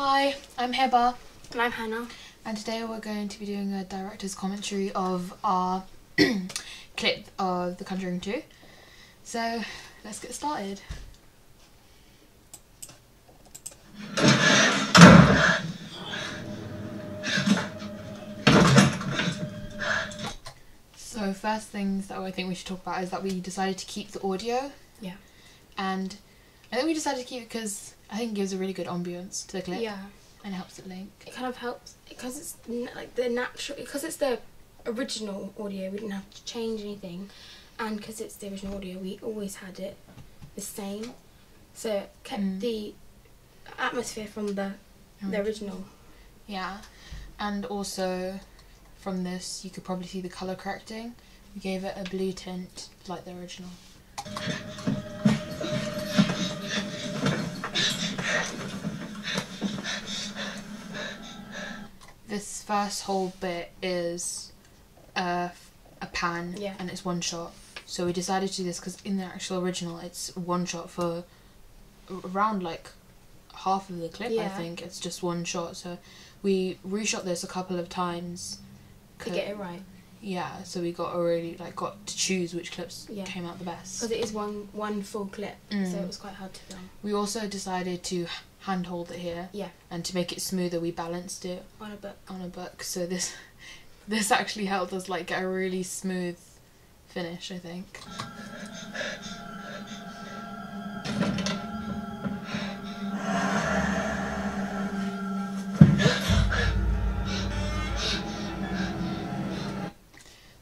Hi, I'm Heba, And I'm Hannah. and today we're going to be doing a director's commentary of our clip of The Conjuring 2. So, let's get started. So, first things that I think we should talk about is that we decided to keep the audio. Yeah. And I think we decided to keep it because I think it gives a really good ambience to the clip Yeah. and helps it link. It kind of helps because it's like the natural because it's the original audio. We didn't have to change anything, and because it's the original audio, we always had it the same. So it kept Mm. the atmosphere from the the original. Yeah, and also from this, you could probably see the color correcting. We gave it a blue tint like the original. First whole bit is a, a pan Yeah. and it's one shot. So we decided to do this because in the actual original, it's one shot for around like half of the clip. I think it's just one shot. So we reshot this a couple of times. To get it right, Yeah, so we got already like got to choose which clips Yeah. came out the best. because it is one one full clip, so Mm. it was quite hard to film We also decided to hand hold it here. Yeah. And to make it smoother, we balanced it on a book. on a book. So this this actually helped us like get a really smooth finish. I think.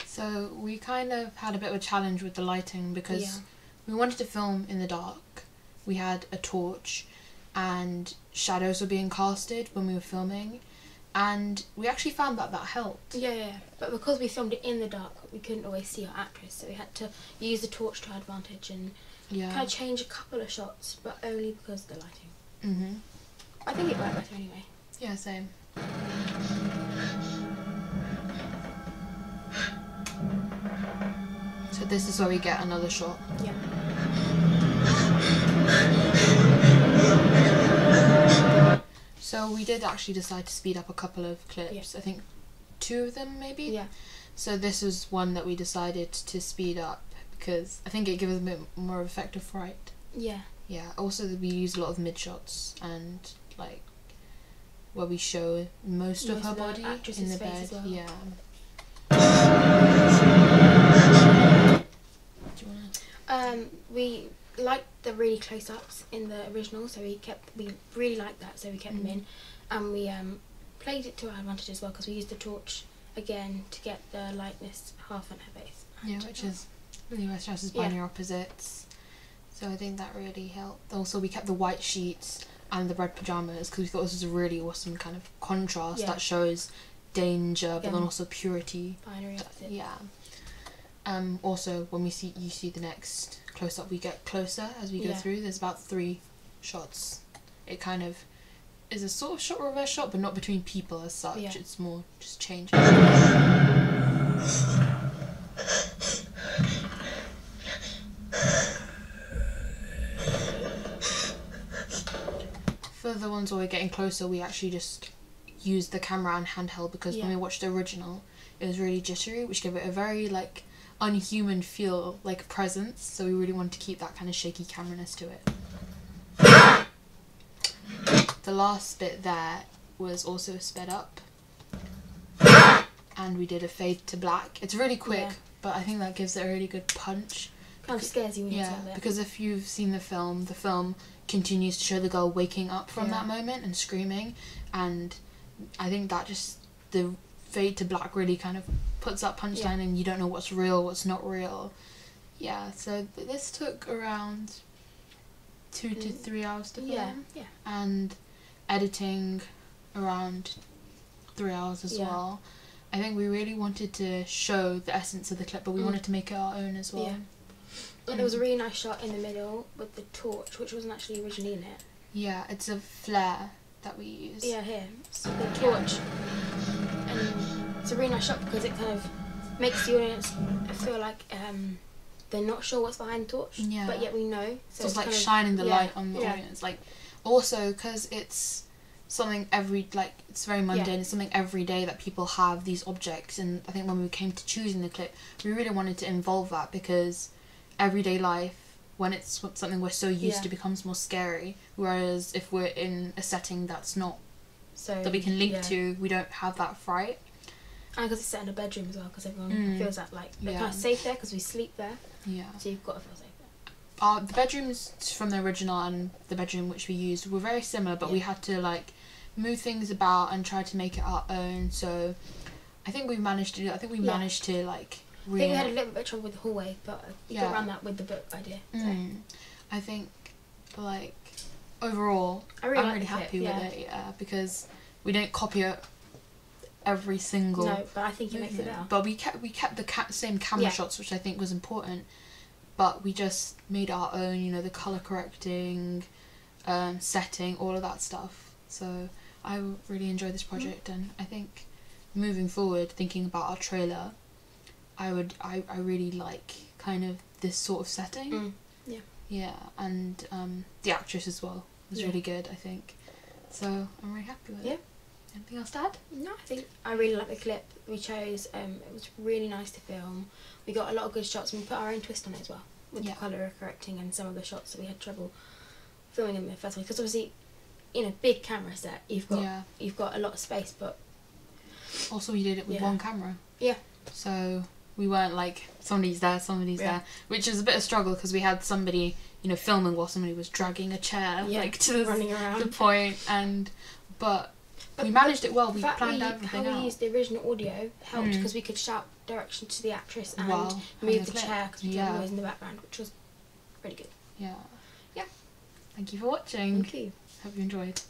So we kind of had a bit of a challenge with the lighting because Yeah. we wanted to film in the dark. We had a torch and shadows were being casted when we were filming and we actually found that that helped. Yeah, yeah. But because we filmed it in the dark, we couldn't always see our actress, so we had to use the torch to our advantage and Yeah. kind of change a couple of shots, but only because of the lighting. Mhm. I think it worked better anyway. Yeah, same. So this is where we get another shot. Yeah. So we did actually decide to speed up a couple of clips. I think two of them maybe. Yeah. So this is one that we decided to speed up because I think it gives a bit more effective fright. Yeah. Yeah. Also, we use a lot of mid shots and like where we show most, of her of body in the bed. well. Yeah. Really close ups in the original, so we kept we really liked that, so we kept Mm. them in, and we um played it to our advantage as well because we used the torch again to get the lightness half on her face. Yeah, which uh, is really House is Yeah. binary opposites. So I think that really helped. Also, we kept the white sheets and the red pajamas because we thought this was a really awesome kind of contrast Yeah. that shows danger, but Yeah. then also purity. binary opposite. Yeah. Um, also, when we see you see the next close up, we get closer as we go Yeah. through. There's about three shots. It kind of is a sort of shot reverse shot, but not between people as such. Yeah. It's more just changing. For the ones where we're getting closer, we actually just use the camera and handheld because when we watched the original, it was really jittery, which gave it a very like unhuman feel, like presence. So we really wanted to keep that kind of shaky cameraness to it. The last bit there was also sped up, and we did a fade to black. It's really quick, Yeah. but I think that gives it a really good punch. Kind of scares you when you Yeah, tell it. because if you've seen the film, the film continues to show the girl waking up from Yeah. that moment and screaming, and I think that just the fade to black really kind of puts that punchline, and you don't know what's real, what's not real. Yeah, so th- this took around two to Mm. three hours to film, yeah, yeah, and editing around three hours as Yeah. well. I think we really wanted to show the essence of the clip, but we Mm. wanted to make it our own as well. yeah. Like, there was a really nice shot in the middle with the torch, which wasn't actually originally in it. Yeah, it's a flare that we use. Yeah, here. So the torch. And it's a really nice shot because it kind of makes the audience feel like um, they're not sure what's behind the torch, Yeah. but yet we know. So, it's like kind of- shining the yeah, light on the yeah. audience. Like also because it's something every like it's very mundane. It's something every day that people have these objects, and I think when we came to choosing the clip, we really wanted to involve that because everyday life, when it's something we're so used Yeah. to, becomes more scary. Whereas if we're in a setting that's not So that we can link yeah. to, we don't have that fright. And because it's set in a bedroom as well, because everyone Mm. feels that like they're Yeah. kind of safe there because we sleep there. Yeah. So you've got to feel safe there. Uh, the bedrooms from the original and the bedroom which we used were very similar, but we had to like move things about and try to make it our own. So I think we managed to do. I think we Yeah. managed to like. I think we had a little bit of trouble with the hallway, but we Yeah. got around that with the book idea. So. Mm. I think, like, overall, I really I'm like really clip, happy yeah. with it. Yeah, because we didn't copy it every single. No, but I think it makes it better. But we kept we kept the ca- same camera Yeah. shots, which I think was important. But we just made our own, you know, the color correcting, um, setting, all of that stuff. So I really enjoyed this project, and I think moving forward, thinking about our trailer, I would I, I really like kind of this sort of setting. Mm, yeah. Yeah, and um, the actress as well was Yeah. really good. I think. So I'm really happy with Yeah. it. Anything else to add? No, I think I really like the clip we chose. Um, it was really nice to film. We got a lot of good shots and we put our own twist on it as well with Yeah. the colour correcting and some of the shots that we had trouble filming in the first one because obviously in a big camera set you've got Yeah. you've got a lot of space but Also, we did it with Yeah. one camera. Yeah. So we weren't like somebody's there, somebody's there, which is a bit of struggle because we had somebody, you know, filming while somebody was dragging a chair yeah like to the, running the around. point, and but But we managed it well. We planned we, everything how we out. used the original audio helped Mm. because we could shout direction to the actress and having move the the clip. chair because we Yeah. have noise in the background, which was really good. Yeah. Yeah. Thank you for watching. Thank you. Hope you enjoyed.